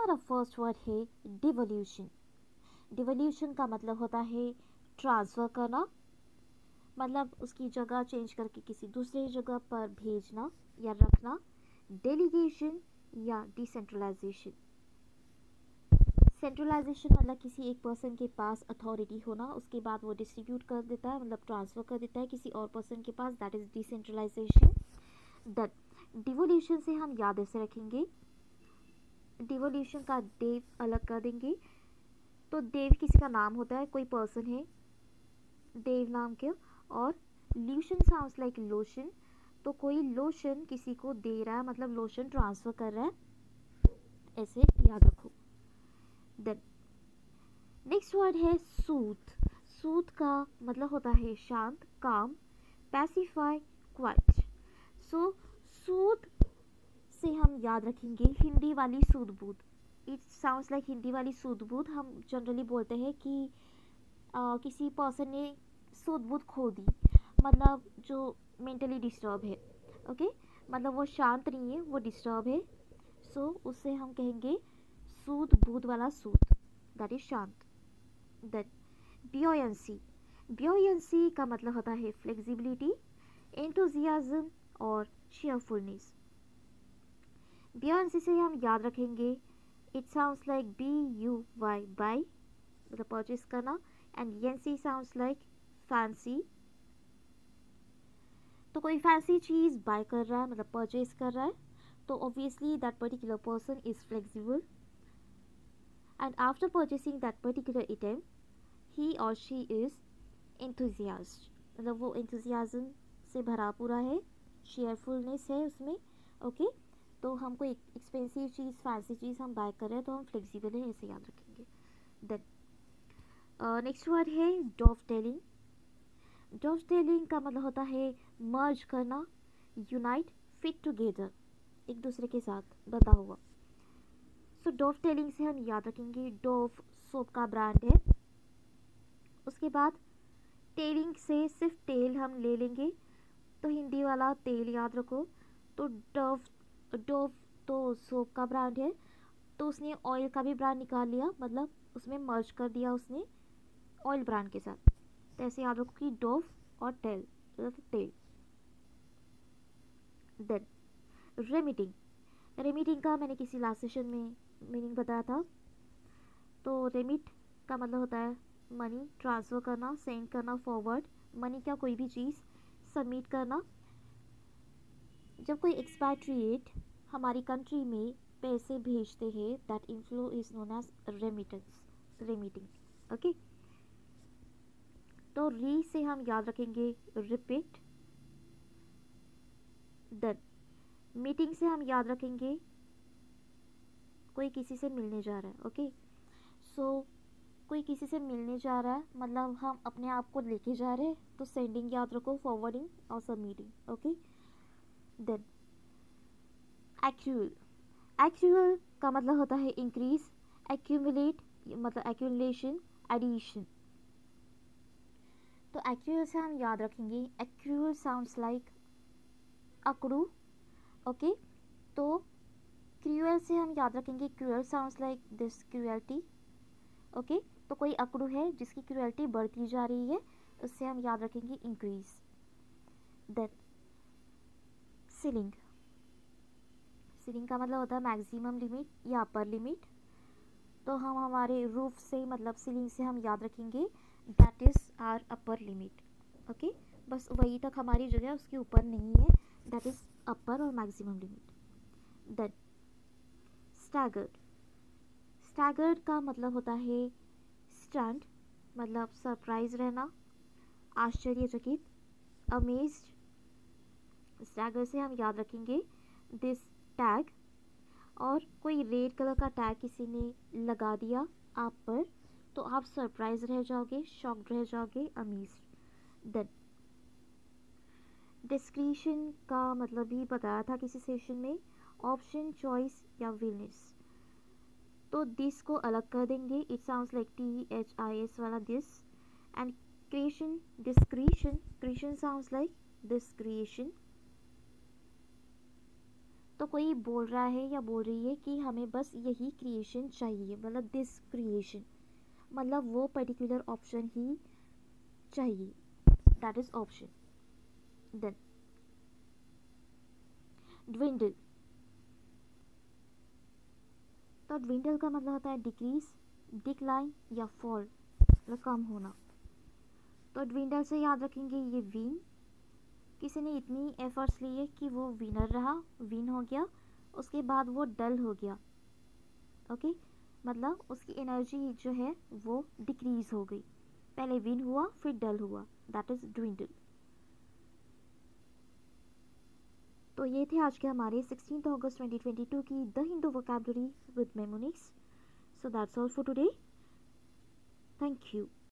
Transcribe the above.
हमारा first word है devolution devolution का मतलब होता है ट्रांसफ़र करना मतलब उसकी जगह चेंज करके किसी दूसरे जगह पर भेजना या रखना डेलीगेशन या डिसेंट्रलाइजेशन सेंट्रलाइजेशन मतलब किसी एक पर्सन के पास अथॉरिटी होना, उसके बाद वो डिस्ट्रीब्यूट कर देता है मतलब ट्रांसफ़र कर देता है किसी और पर्सन के पास that is decentralization that devolution से हम याद ऐसे रखेंगे डिवोल्यूशन का देव अलग कर देंगे। तो देव किसी का नाम होता है, कोई पर्सन है, देव नाम के, और ल्यूशन साउंड्स लाइक लोशन तो कोई लोशन किसी को दे रहा है मतलब लोशन ट्रांसफ़र कर रहा है, ऐसे याद रखो। देन नेक्स्ट वर्ड है सूत सूत का मतलब होता है शांत काम पैसिफाई क्वाइट सो सूथ से हम याद रखेंगे हिंदी वाली सूद बूद इट साउंड्स लाइक हिंदी वाली सूद बूद हम जनरली बोलते हैं कि आ, किसी पर्सन ने सूद बूद खो दी। मतलब जो मेंटली डिस्टर्ब है। ओके? मतलब वो शांत नहीं है वो डिस्टर्ब है। सो so, उससे हम कहेंगे सूद बूद वाला सूद। दैट इज़ शांत। देन बियोयंसी बियोयंसी का मतलब होता है फ्लेक्सिबिलिटी एंथुजियाज्म और शेयरफुलनेस बियोयंसी से हम याद रखेंगे it sounds like B U Y buy मतलब परचेज करना and ancy sounds like fancy तो कोई फैंसी चीज़ बाय कर रहा है मतलब परचेज कर रहा है तो obviously that particular person is flexible and after purchasing that particular item ही और शी इज़ इंथुजियास्ट मतलब वो इंथुजियाज़म से भरा पूरा है शेयरफुलनेस है उसमें, okay? तो हम कोई एक्सपेंसिव चीज़ फैंसी चीज़ हम बाय कर रहे हैं तो हम फ्लेक्सिबल हैं, ऐसे याद रखेंगे। देन नेक्स्ट वर्ड है डॉफ टेलिंग डॉफ टेलिंग का मतलब होता है मर्ज करना यूनाइट फिट टुगेदर एक दूसरे के साथ बता हुआ। सो डोफ टेलिंग से हम याद रखेंगे डोफ सोप का ब्रांड है। उसके बाद टेलिंग से सिर्फ़ तेल हम ले लेंगे। तो हिंदी वाला तेल याद रखो तो डोफ डोव तो सोप का ब्रांड है। तो उसने ऑयल का भी ब्रांड निकाल लिया मतलब उसमें मर्ज कर दिया उसने ऑयल ब्रांड के साथ। तो ऐसे याद रखो कि डोव और टेल तेल देन रेमिटिंग रेमिटिंग का मैंने किसी लास्ट सेशन में मीनिंग बताया था। तो रेमिट का मतलब होता है मनी ट्रांसफ़र करना सेंड करना फॉरवर्ड मनी का कोई भी चीज़ सबमिट करना। जब कोई एक्सपैट्रिएट हमारी कंट्री में पैसे भेजते हैं that inflow is known as remittance remitting okay तो री से हम याद रखेंगे रिपीट डन मीटिंग से हम याद रखेंगे, कोई किसी से मिलने जा रहा है ओके सो कोई किसी से मिलने जा रहा है मतलब हम अपने आप को लेके जा रहे हैं तो सेंडिंग याद रखो फॉरवर्डिंग और submitting okay then accrue accrue का मतलब होता है इंक्रीज एक्यूमुलेट मतलब एक्यूमुलेशन एडिशन तो एक्यूल से हम याद रखेंगे एक्यूल साउंड्स लाइक अकड़ू ओके तो क्रूअल से हम याद रखेंगे cruel sounds like this cruelty okay तो कोई अकड़ू है जिसकी क्रूअल्टी बढ़ती जा रही है, उससे हम याद रखेंगे इंक्रीज देन सीलिंग सीलिंग का मतलब होता है मैक्सिमम लिमिट या अपर लिमिट तो हम हमारे रूफ से मतलब सीलिंग से हम याद रखेंगे. That is are upper limit okay बस वही तक हमारी जगह उसके ऊपर नहीं है. दैट इज़ अपर और maximum limit then staggered staggered का मतलब होता है स्टंट मतलब सरप्राइज़ रहना, आश्चर्यचकित अमेज्ड स्टैगर से हम याद रखेंगे दिस टैग और कोई रेड कलर का टैग किसी ने लगा दिया आप पर तो आप सरप्राइज़ रह जाओगे शॉक्ड रह जाओगे अमीज देन डिस्क्रिशन का मतलब भी बताया था किसी सेशन में ऑप्शन चॉइस या विलनेस तो दिस को अलग कर देंगे it sounds like T H I S वाला this and creation discretion creation sounds like dis creation तो कोई बोल रहा है या बोल रही है कि हमें बस यही क्रिएशन चाहिए मतलब दिस क्रिएशन मतलब वो पर्टिकुलर ऑप्शन ही चाहिए। That is option then dwindle तो ड्विंडल का मतलब होता है डिक्रीज डिक्लाइन या फॉल मतलब कम होना। तो ड्विंडल से याद रखेंगे ये वीन। किसी ने इतनी एफर्ट्स लिए कि वो विनर रहा विन हो गया, उसके बाद वो डल हो गया ओके मतलब उसकी एनर्जी जो है वो डिक्रीज हो गई। पहले विन हुआ, फिर डल हुआ दैट इज़ ड्विंडल तो ये थे आज के हमारे सिक्सटीन अगस्त 2022 की the Hindu vocabulary with mnemonics so that's all for today thank you